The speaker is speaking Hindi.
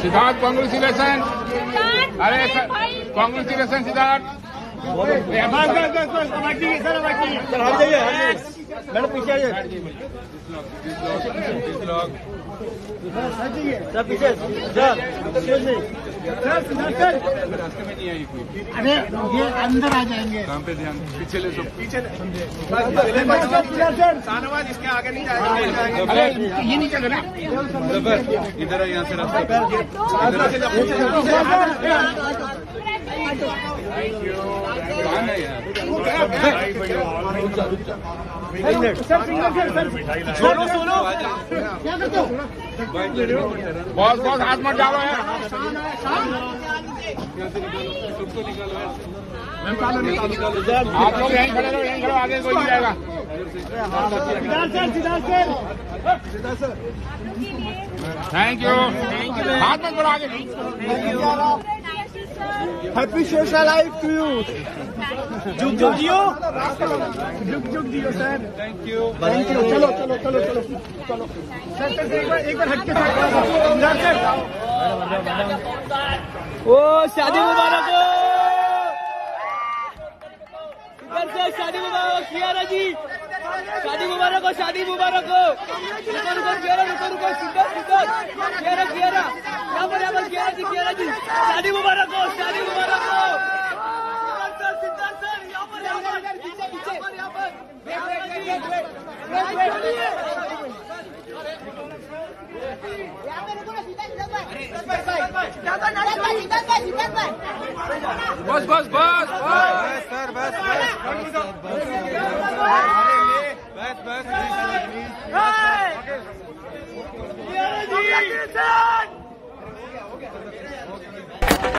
सिद्धार्थ कॉन्ग्रेचुलेशन अरे कॉन्ग्रेचुलेशन सिद्धार्थ सर हम जाइए हम जाइए मैडम पीछे आइए सर पीछे सर. रास्ते में नहीं आई कोई अरे ये अंदर आ जाएँगे काम पे ध्यान पीछे ले सब पीछे शाहनवाज इसके आगे नहीं जाएँगे अरे ये नहीं चल रहा इधर यहाँ से रास्ता थैंक है यार सोलो सोलो बहुत बहुत हाथ मत डालो यार आप लोग यहीं खड़े रहो यहीं खड़े आगे कोई नहीं जाएगा थैंक यू हाथ मत बढ़ो आगे happy social life to you जुग जुग जियो। जुग जुग जियो sir. Thank you thank you चलो चलो चलो चलो चलो। सर सर एक बार एक बार हट के सर ओ शादी मुबारक हो। इधर से शादी मुबारक कियारा जी। शादी मुबारक हो शादी मुबारक हो। रुको रुको कियारा रुको रुको सिद्धार्थ सिद्धार्थ कियारा कियारा। यहाँ पर यहाँ पर कियारा जी कियारा जी। शादी मुबारक हो शादी मुबारक हो सिद्धार्थ सर सिद्धार्थ सर यहाँ पर यहाँ पर पीछे पीछे यहाँ पर बस बस बस बस। सर बस बस बस कियारा जी